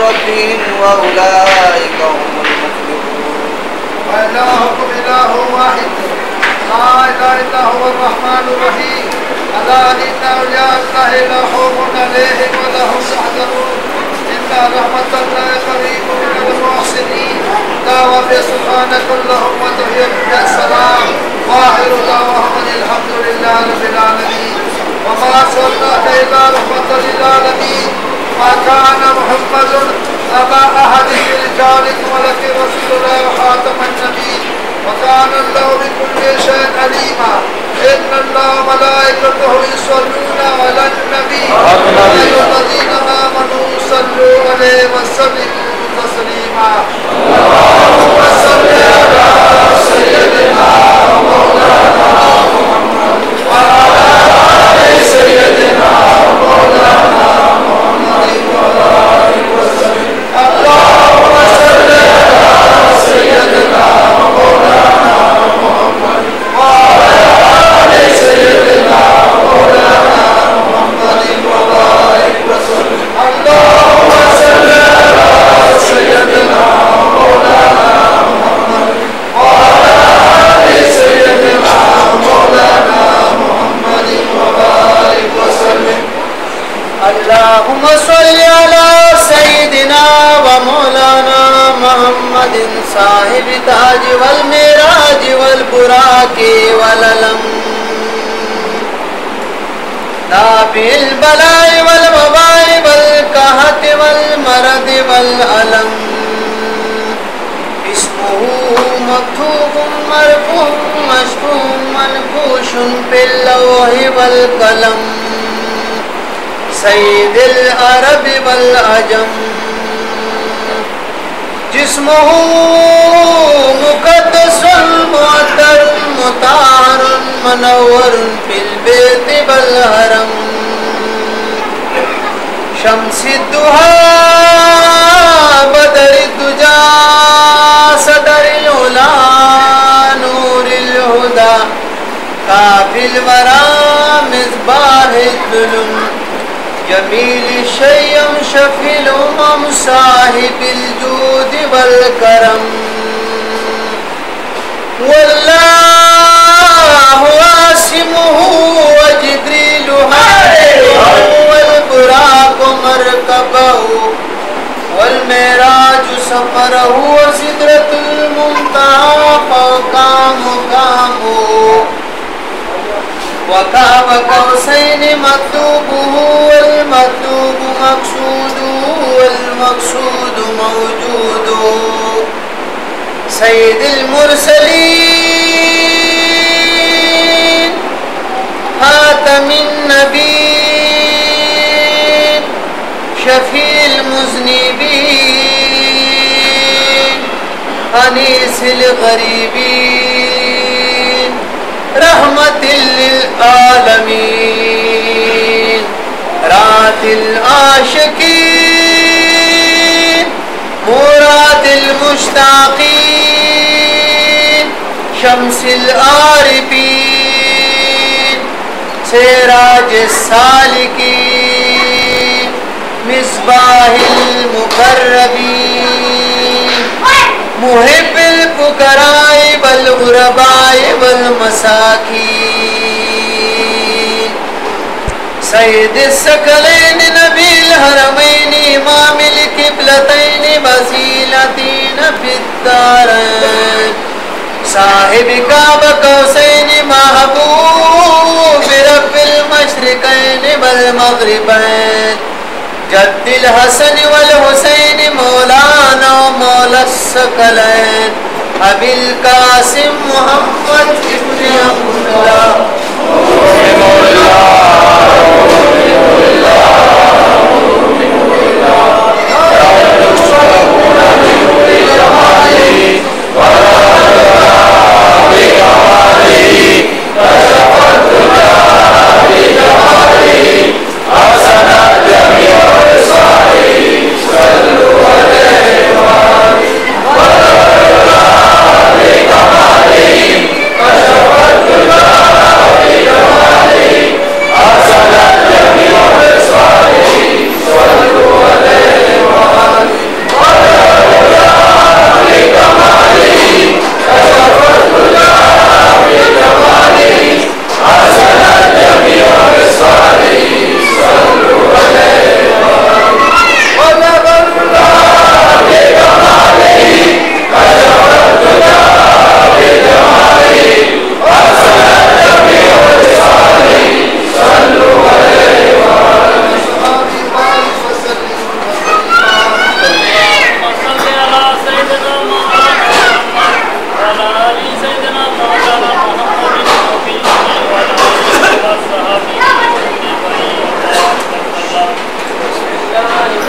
ربهم وأولئك هم المفلحون. وإلهكم إله واحد. لا إله إلا هو الرحمن الرحيم. ألا إن أولياء الله لا خوف عليهم ولا هم يحزنون. إن رحمة الله قريب من المحسنين. دعوة سبحانك اللهم وتحية السلام. واخر دعواهم الحمد لله رب العالمين. وما أرسلناك إلا رحمة للعالمين الله وخاتم النبي وكان الله بكل شيء عليما. إن الله وملائكته يصلون على النبي. يا الذين آمنوا صلوا عليه وسلموا تسليما. اللهم صل على سيدنا ومولانا اللهم صل على سيدنا ومولانا محمد صاحب تاج والمراج والبراك والعلم نابع البلاء والوباء والكهت والمرض والألم. اسمه مكتوب مرفوع مشفوع منفوش باللوح والقلم. سید العرب والعجم. جسمه مقدس معطر مطهر منور في البيت والحرم. شمس الضحى بدر الدجى صدر العلا، نور الهدى. كافي الورى مصباح الظلم. جميل شيم شفي الأمم صاحب الجود والكرم. والله واسمه وجبريل حارسه والبراق مركبه. والمعراج سفره وسدرة المنتهى فوقه وكعب قوسين مكتوبه والمكتوب مقصوده والمقصود موجود. سيد المرسلين خاتم النبيين شفيع المذنبين أنيس الغريبين. رحمة للعالمين رات العاشقين مراد المشتاقين شمس العارفين سراج السالكين مصباح المقربين محب الفقراء والغرباء والمساكين. سيد الثقلين نبي الحرمين امام القبلتين وسيلتين في الدارين صاحب كعبة قوسين، محبوب رب المشرقين والمغربين. جد الحسن والحسين، مولانا ومولا الثقلين ابل قاسم محمد ابن عبداللہ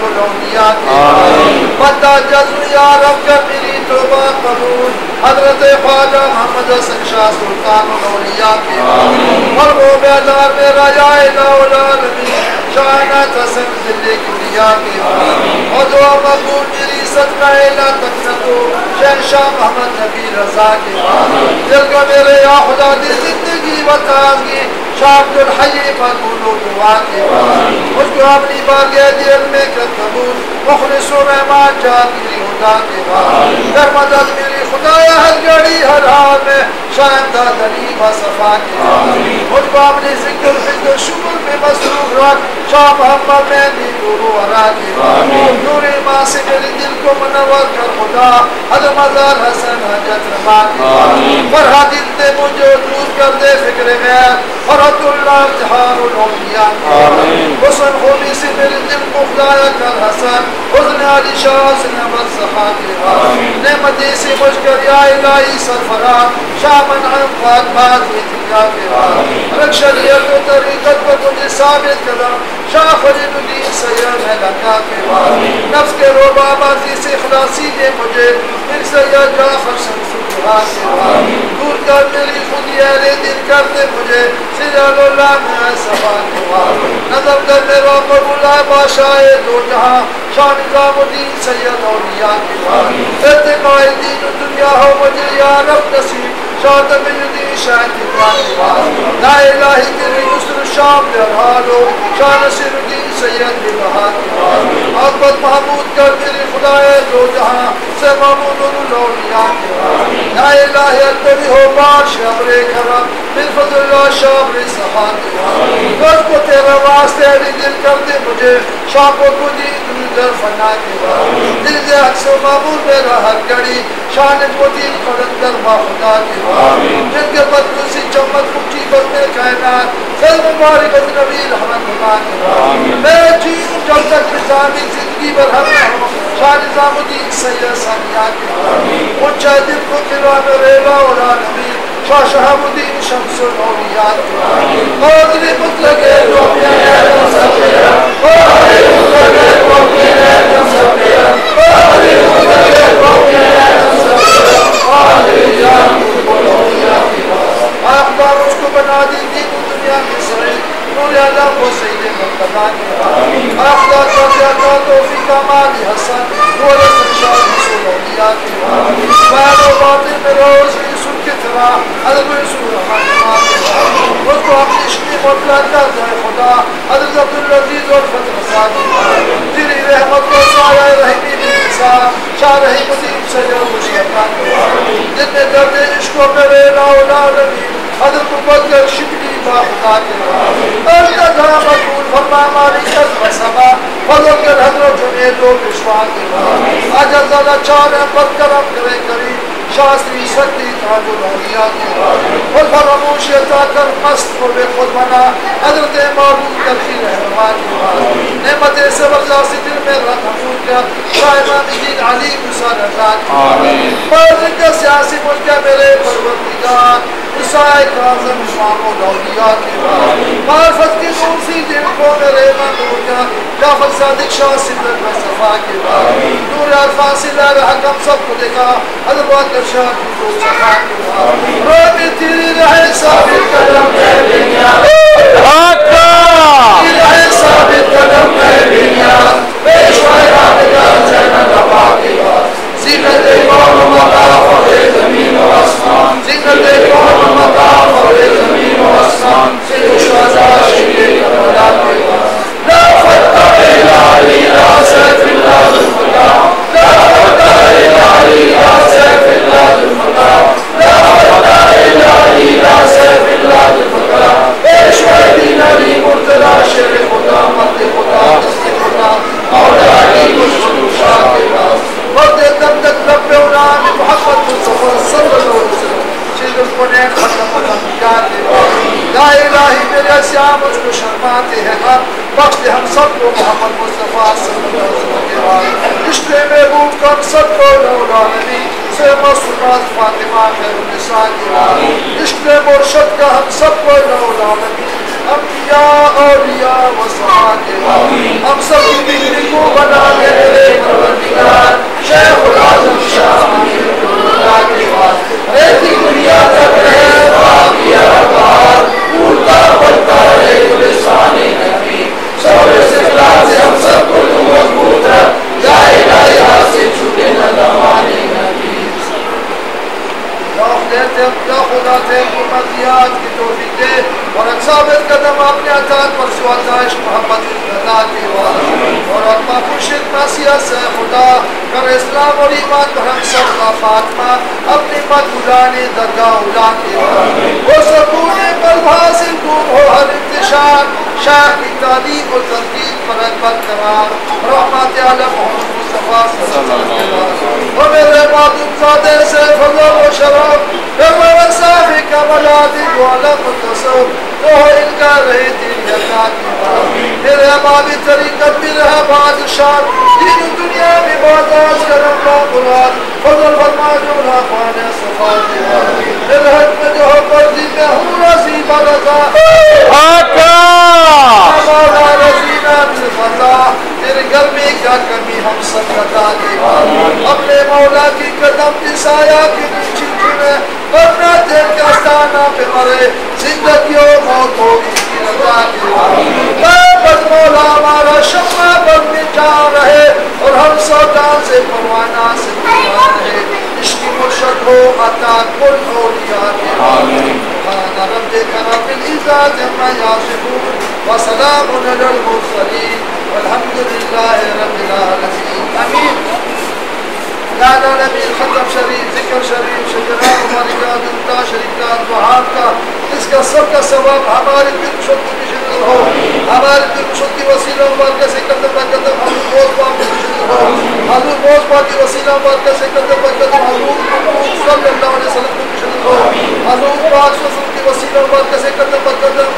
کو لونیا کے بندہ جزو یا رب کر میری توبہ قبول. حضرت خواجہ محمد حسن شاہ سلطان الاولیاء کے. مرغو بیدار میرا یا الہ العالمین شاہنات حسن دلی کلیا کے. اور دعا مقبول میری صدقہ الہ تکنتو شہنشاہ محمد نبی رضا کے. دل کا میرے یا خدا دی زندگی و تازگی شاہد الحی مقبول و دعا کے مجھ کو اپنی بارگاہ دل میں کر قبول مخلص و رحمان جان میری خدا کے در مدد میری خدا ہر گھڑی ہر حال میں شاہد دلی و صفا کے مجھ کو اپنی ذکر فکر شکر میں مصروف رکھ شاہ محمد میں دی نور و عرا کے نور ماں سے میرے دل کو منور کر خدا حضر مزار حسن حجت رما کے فرحا دل دے مجھے دور کر دے فکر غیر فرحت اللہ جہان الاولیاء حسن خوبی سے میرے دل حسن. علی شاہ حسن صفا کے نعمتی سے مجھ کر یا الہی سرفراز شاہ منعم خواہد بات اتقا کے. رکھ شریعت و طریقت کو تجھے ثابت کرم شاہ فرید الدین سید ہے لکا کے. نفس کے روبا بازی سے خلاصی دے مجھے. پھر سید جعفر شمس دور کر میری خودی دل کر دے مجھے سجل اللہ میں صفا کے نظر کر میرا قبول ہے بادشاہ دو جہاں شاہ نظام الدین سید اولیاء کے ارتقاء دین دنیا ہو مجھے یا رب نصیب شاہ تمہیں الدین شاہ کے لا الہی تیری نصر شام لرحال ہو شاہ نصر الدین سید بہار محبت محمود کر میرے خدا دو جہاں سے محمود الاولیاء کے لا الہی البری ہو بار شبر کرم من فضل اللہ شبر صحات بس کو تیرا واسطے علی دل کر دے مجھے، شاہ کو کو دی جی در فنا کے دل دے حق و معمول میرا ہر گڑی شان کو دین قلندر ما خدا کے جن کے بدلو سی چمت مٹھی بندے کائنات فیل مبارک نبی رحمت اللہ کے میں جیوں جب تک نظامی زندگی بر ہم ہوں شاہ نظام الدین سید سانیہ کے۔ اونچا دل کو کلوا میرے لا نبی شاہ شہاب الدین شمس الاولیاء قادر مطلق روحیہ ہے سبیہ قادر مطلق روحیہ ہے سبیہ قادر مطلق روحیہ ہے سبیہ قادر جان الاولیاء اخبار اس کو بنا دی دین دنیا میں سرے نور اللہ کو مرتبہ کے اخبار کا زیادہ توفیق آمال حسن نور حسن شاہ رسول اولیاء کے بار و باطن میں روز سن کے طرح حضرت رسول رحمان اس کو اپنی عشقی مطلق جائے خدا حضرت عبدالعزیز اور فتح صاحب تیری رحمت کو سایہ رحمی شاہ رحیم الدین سید مشرفان جن نے درد عشق و میرے لاؤلا نبی حضرت مبکر شکری با خدا کے ارجا دھا مقبول فرما مالی کس بسما فضل کر حضرت جنید و پشوان کے آجا زیادہ چار احمد کرم کرے کریم شاستری سکتی تاج الاولیاء کی خود فرموش عطا کر مست کو بے خود بنا حضرت معبود کبھی رحمان کی نعمت زبردستی دل میں رحمون کا شاہ امام دین علی موسیٰ رضا کی بازن کا سیاسی ملک میرے پروردگار۔ سائے کاظم امام الاولیاء کے بعد۔ معرفت کی نور سی جن کو میرے گیا جعفر صادق شاہ صدق و صفا کے بعد۔ نور عرفان لار حکم سب کو دیکھا۔ واقع شاہ کی تو صفا کے بعد۔ روی تیری رہے ثابت قدم ہے دنیا۔ تیری رہے ثابت قدم ہے دنیا۔ پیشوائے رابطہ جنت ابا کے بعد۔ زینت و آسمان سید علیہ وسلم کے بعد رشتے محبوب کا ہم سب کو لولا نبی سے مصطفیٰ فاطمہ خیر النساء کے بعد رشتے مرشد کا ہم سب کو لولا نبی انبیاء اولیاء و صحابہ ہم سب کی بگڑی کو بنا دے میرے پروردگار شیخ العظم شاہ امیر اللہ کے بعد رہتی دنیا تک رہے باقی بار پھولتا بڑھتا رہے گلستان نبی سورے سے ہم سب کو تو مضبوط ہے جائے گائے ہاتھ سے چھوٹے نہ دمانے نبی دیتے یا خدا تے حکومتیات کی توفیق دے اور ایک ثابت قدم اپنے اطاعت پر سواتائش محمد رضا کے واسطے اور اپنا مرشد نصیحت سے خدا کر اسلام اور ایمان پر ہم سب کا فاطمہ اپنی مت اڑانے درگاہ اڑا کے واسطے وہ سکون قلب حاصل دور ہو، ہر انتشار، شاہ کی تعلیم و تنقید پر اکبر قرار۔ رحمت عالم محمد مصطفیٰ صلی اللہ علیہ وسلم۔ و میرے معدوم زادے سے فضل و شرف۔ بغیر صافی کا ملادی کو علم متصور تو ان کا رہی دین یقا کی بات میرے عبادی طریقت بھی رہا بادشاہ دین دنیا میں بازاز کرم لا مراد فضل فرما جو لا پانے صفا کی بات میرے میں جو ہو پر دی میں ہوں رضی برضا مولا رضینا بالفضا تیرے گھر میں کیا کمی ہم سب بتا دے اپنے مولا کی قدم کی سایہ کی نیچی چنے ورنہ دل کا ستانہ پہ مرے زندگی و موت ہو اس کی رضا کے بد مولا ہمارا شمع بن میں جا رہے اور ہم سو سے پروانہ سے پروان رہے عشق مرشد ہو عطا کل اولیاء کے سبحان رب رب العزت عما يصفون وسلام على المرسلين والحمد لله رب العالمين امين لالا نبی ختم شریف، ذکر شریف شجرات مبارکات انتا شریفات دعات کا، اس کا سب کا ثواب ہمارے دل شد کی شکل ہو۔ ہمارے دل شد وسیلہ مبارکہ سے قدم پر قدم حضور بوز پاک کی شکل ہو۔ حضور بوز پاک کی وسیلہ مبارکہ سے قدم پر قدم حضور صلی اللہ علیہ وسلم کی شکل ہو۔ حضور پاک صلی اللہ علیہ وسلم کی وسیلہ مبارکہ سے قدم پر قدم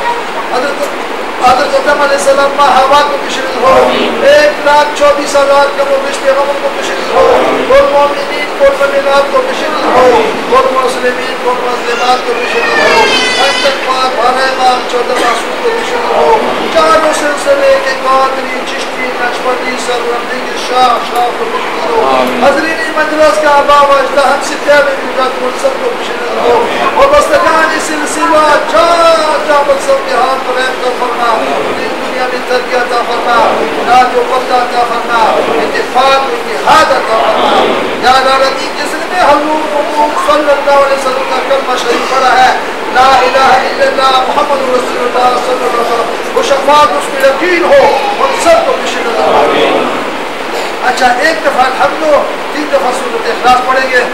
حضرت حضرت علیہ السلام ما ہوا کو بشرت ہو۔ ایک لاکھ چوبیس ہزار کا مبش پیغمبر کو بشرت ہو۔ کل مومنین کل مومنات کو بشرت ہو۔ کل مسلمین کل مسلمات کو بشرت ہو۔ انتک پاک بھرے مام چودہ معصوم کو بشرت ہو۔ چاروں سلسلے کے قادری چشتی نقشبندی سرورندگی شاہ شاہ کو بشرت ہو۔ حضرین مجلس کا آبا و اجدہ ہم سے پیارے ملکت ملسل کو بشرت ہو۔ اور بستگانی سلسلہ جا جا مقصد کے ہاتھ پر ایم کر فرما دنیا میں ترقی عطا فرما ناج و وقت عطا فرما، اتفاق، اتحاد عطا فرما۔ یا العالمین جس نے حضور محمد صلی اللہ علیہ وسلم کا کلمہ شریف پڑھا ہے، لا الہ الا اللہ محمد رسول اللہ صلی اللہ علیہ وسلم، وہ شفاعت اس میں یقین ہو، ہم سب کو بشر اچھا ایک دفعہ ہم الحمد تین دفعہ سورت اخلاص پڑھیں گے۔